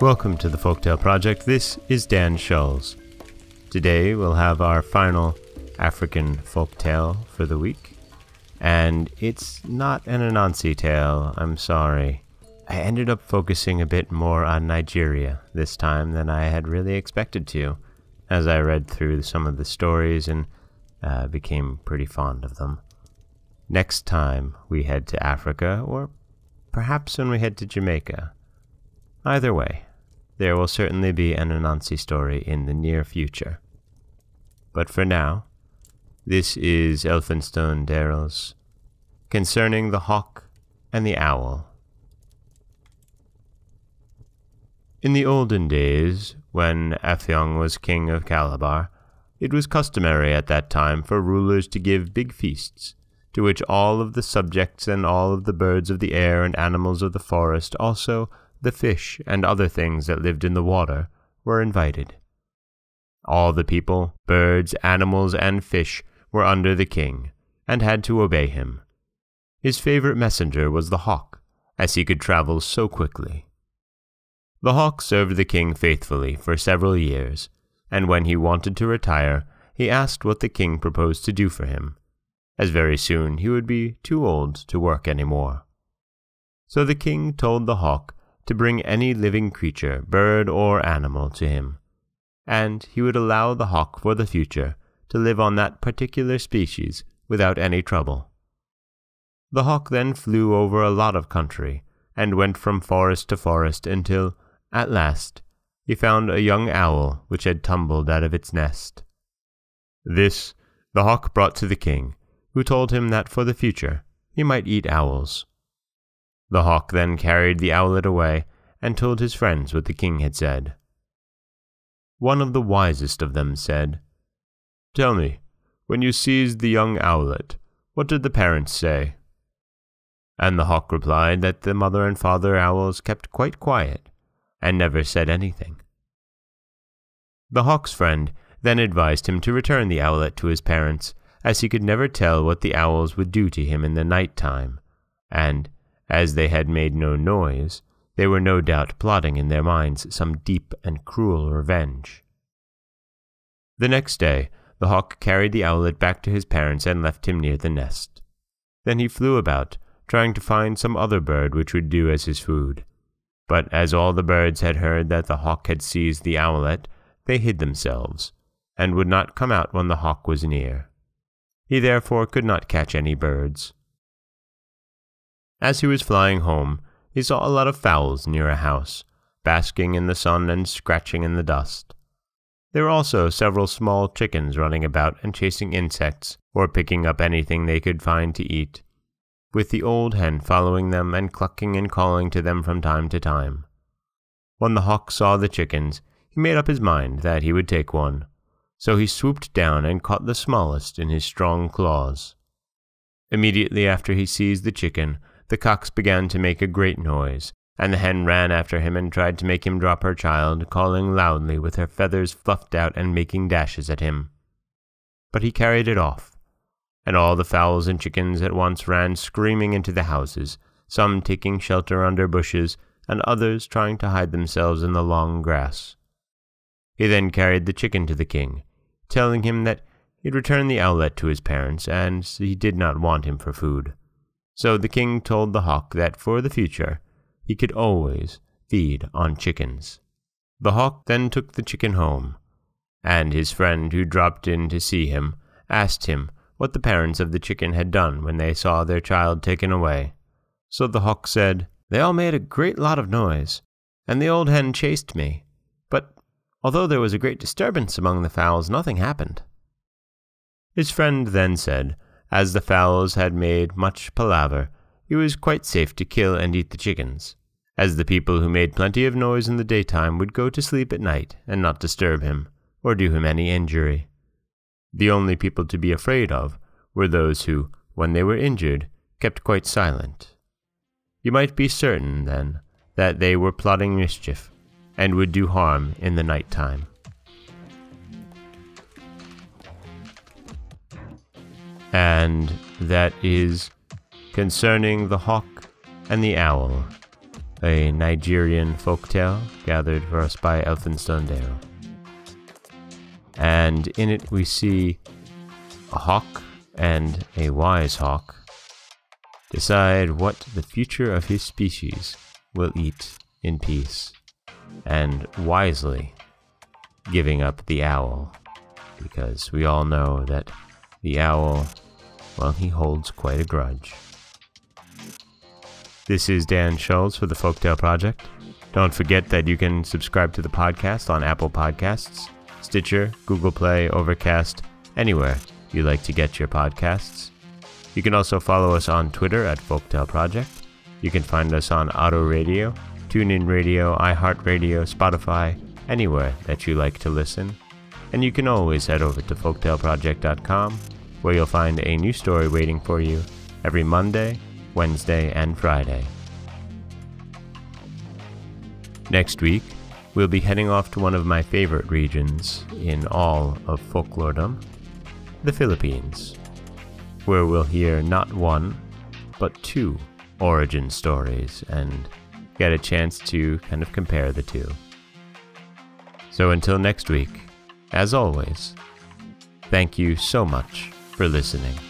Welcome to the Folktale Project. This is Dan Schulz. Today we'll have our final African folktale for the week. And it's not an Anansi tale, I'm sorry. I ended up focusing a bit more on Nigeria this time than I had really expected to, as I read through some of the stories and uh, became pretty fond of them. Next time we head to Africa, or perhaps when we head to Jamaica. Either way, there will certainly be an Anansi story in the near future. But for now, this is Elphinstone Dayrell's concerning the hawk and the owl. In the olden days, when Effiong was king of Calabar, it was customary at that time for rulers to give big feasts, to which all of the subjects and all of the birds of the air and animals of the forest, also the fish and other things that lived in the water, were invited. All the people, birds, animals, and fish were under the king, and had to obey him. His favorite messenger was the hawk, as he could travel so quickly. The hawk served the king faithfully for several years, and when he wanted to retire, he asked what the king proposed to do for him, as very soon he would be too old to work any more. So the king told the hawk to bring any living creature, bird or animal, to him, and he would allow the hawk for the future to live on that particular species without any trouble. The hawk then flew over a lot of country, and went from forest to forest until, at last, he found a young owl which had tumbled out of its nest. This the hawk brought to the king, who told him that for the future he might eat owls. The hawk then carried the owlet away and told his friends what the king had said. One of the wisest of them said, Tell me, when you seized the young owlet, what did the parents say? And the hawk replied that the mother and father owls kept quite quiet and never said anything. The hawk's friend then advised him to return the owlet to his parents, as he could never tell what the owls would do to him in the night time, and, as they had made no noise, they were no doubt plotting in their minds some deep and cruel revenge. The next day, the hawk carried the owlet back to his parents and left him near the nest. Then he flew about, trying to find some other bird which would do as his food. But as all the birds had heard that the hawk had seized the owlet, they hid themselves, and would not come out when the hawk was near. He therefore could not catch any birds. As he was flying home, he saw a lot of fowls near a house, basking in the sun and scratching in the dust. There were also several small chickens running about and chasing insects, or picking up anything they could find to eat with the old hen following them and clucking and calling to them from time to time. When the hawk saw the chickens, he made up his mind that he would take one, so he swooped down and caught the smallest in his strong claws. Immediately after he seized the chicken, the cocks began to make a great noise, and the hen ran after him and tried to make him drop her child, calling loudly with her feathers fluffed out and making dashes at him. But he carried it off, and all the fowls and chickens at once ran screaming into the houses, some taking shelter under bushes, and others trying to hide themselves in the long grass. He then carried the chicken to the king, telling him that he'd return the owlet to his parents, and he did not want him for food. So the king told the hawk that for the future he could always feed on chickens. The hawk then took the chicken home, and his friend who dropped in to see him asked him what the parents of the chicken had done when they saw their child taken away. So the hawk said, They all made a great lot of noise, and the old hen chased me. But although there was a great disturbance among the fowls, nothing happened. His friend then said, as the fowls had made much palaver, it was quite safe to kill and eat the chickens, as the people who made plenty of noise in the daytime would go to sleep at night and not disturb him, or do him any injury. The only people to be afraid of were those who, when they were injured, kept quite silent. You might be certain, then, that they were plotting mischief, and would do harm in the night time. And that is concerning the hawk and the owl. a Nigerian folktale gathered for us by Elphinstone Dayrell. And in it we see a hawk and a wise hawk decide what the future of his species will eat in peace, and wisely giving up the owl, because we all know that the owl, well, he holds quite a grudge. This is Dan Schultz for the Folktale Project. Don't forget that you can subscribe to the podcast on Apple Podcasts, Stitcher, Google Play, Overcast, anywhere you like to get your podcasts. You can also follow us on Twitter at Folktale Project. You can find us on Otto Radio, TuneIn Radio, iHeartRadio, Spotify, anywhere that you like to listen. And you can always head over to folktaleproject.com, where you'll find a new story waiting for you every Monday, Wednesday, and Friday. Next week, we'll be heading off to one of my favorite regions in all of folkloredom, the Philippines, where we'll hear not one, but two origin stories and get a chance to kind of compare the two. So until next week, as always, thank you so much for listening.